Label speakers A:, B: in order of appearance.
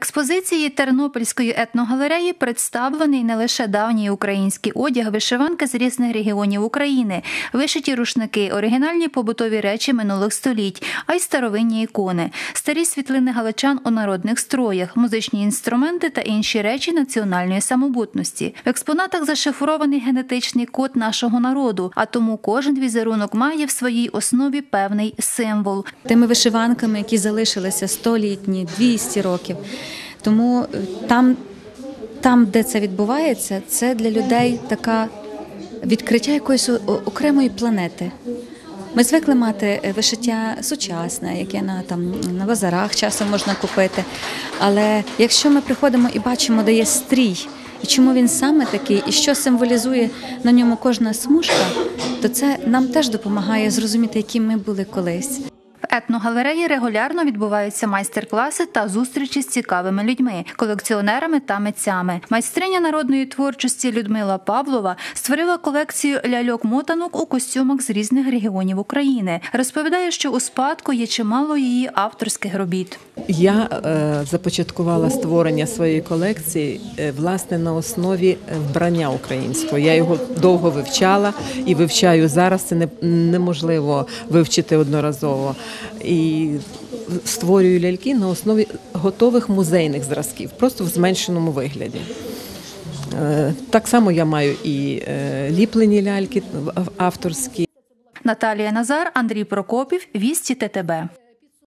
A: експозиції Тернопільської етногалереї представлений не лише давній український одяг, вишиванки з різних регіонів України, вишиті рушники, оригінальні побутові речі минулих століть, а й старовинні ікони, старі світлини галичан у народних строях, музичні інструменти та інші речі національної самобутності. В експонатах зашифрований генетичний код нашого народу, а тому кожен візерунок має в своїй основі певний символ.
B: тими вишиванками, які залишилися столітні, 200 років. Тому е, там, там, де це відбувається, це для людей така відкриття якоїсь окремої планети. Ми звикли мати е, вишиття сучасне, яке на там на базарах часом можна купити. Але якщо ми приходимо і бачимо, де є стрій, і чому він саме такий, і що символізує на ньому кожна смужка, то це нам теж допомагає зрозуміти, які ми були колись.
A: В етногалереї регулярно відбуваються майстер-класи та зустрічі з цікавими людьми, колекціонерами та митцями. Майстриня народної творчості Людмила Павлова створила колекцію ляльок-мотанок у костюмах з різних регіонів України. Розповідає, що у спадку є чимало її авторських робіт.
C: Я е, започаткувала створення своєї колекції е, власне на основі е, вбрання українського. Я його довго вивчала і вивчаю зараз. Це не, неможливо вивчити одноразово. І створюю ляльки на основі готових музейних зразків, просто в зменшеному вигляді. Е, Так само я маю і е, ліплені ляльки в- авторські.
A: Наталія Назар, Андрій Прокопів, Вісті ТТБ.